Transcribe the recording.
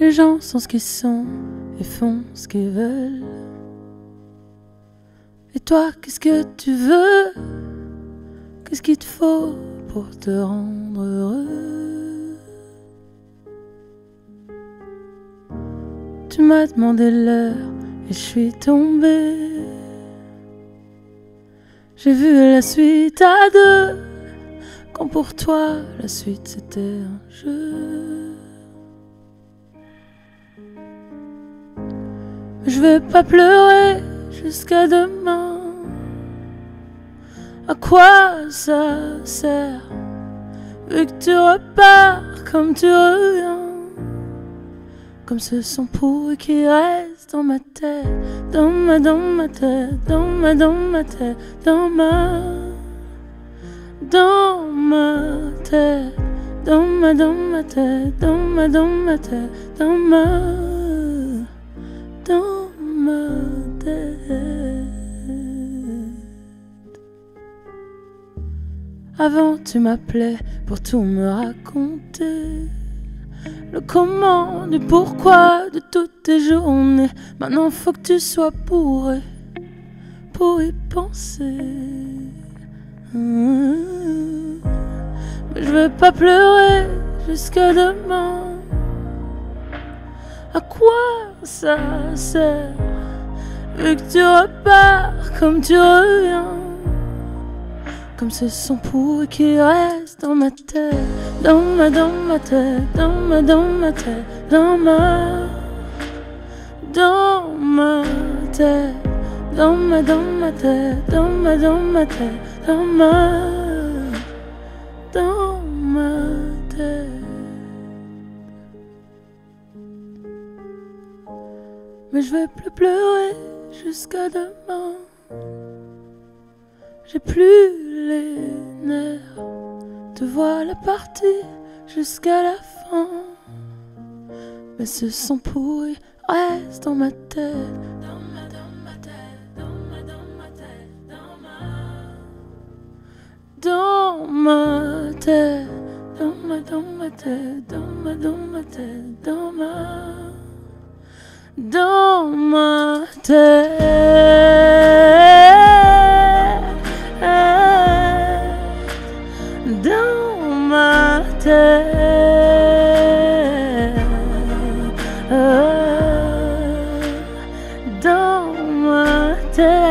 les gens sont ce qu'ils sont et font ce qu'ils veulent. Et toi, qu'est-ce que tu veux? Qu'est-ce qu'il te faut pour te rendre heureux? Tu m'as demandé l'heure et je suis tombée. J'ai vu la suite à deux, quand pour toi la suite c'était un jeu. Je vais pas pleurer jusqu'à demain. À quoi ça sert? Vu que tu repars comme tu reviens Comme ce son pourri qui reste dans ma tête Dans ma, dans ma tête, dans ma, dans ma tête Dans ma, dans ma tête Dans ma, dans ma tête, dans ma, dans ma tête Dans ma, dans ma tête Avant, tu m'appelais pour tout me raconter. Le comment, le pourquoi de toutes tes journées. Maintenant, faut que tu sois bourré pour y penser. Mais je veux pas pleurer jusqu'à demain. À quoi ça sert Vu que tu repars comme tu reviens? Comme ce son pourri qui reste dans ma tête, dans ma, dans ma tête, dans ma, dans ma tête, dans ma, dans ma tête, dans ma, dans ma tête, dans ma, dans ma tête, dans ma, dans Mais je vais plus pleurer jusqu'à demain. J'ai plus les nerfs. Te voilà parti jusqu'à la fin. Mais ce son pourri reste dans ma tête. Dans ma, dans ma tête, dans ma, ma tête, dans ma. Dans ma tête, dans ma, dans ma tête, dans ma, dans ma tête, dans ma. don't matter. Don't matter. Don't matter.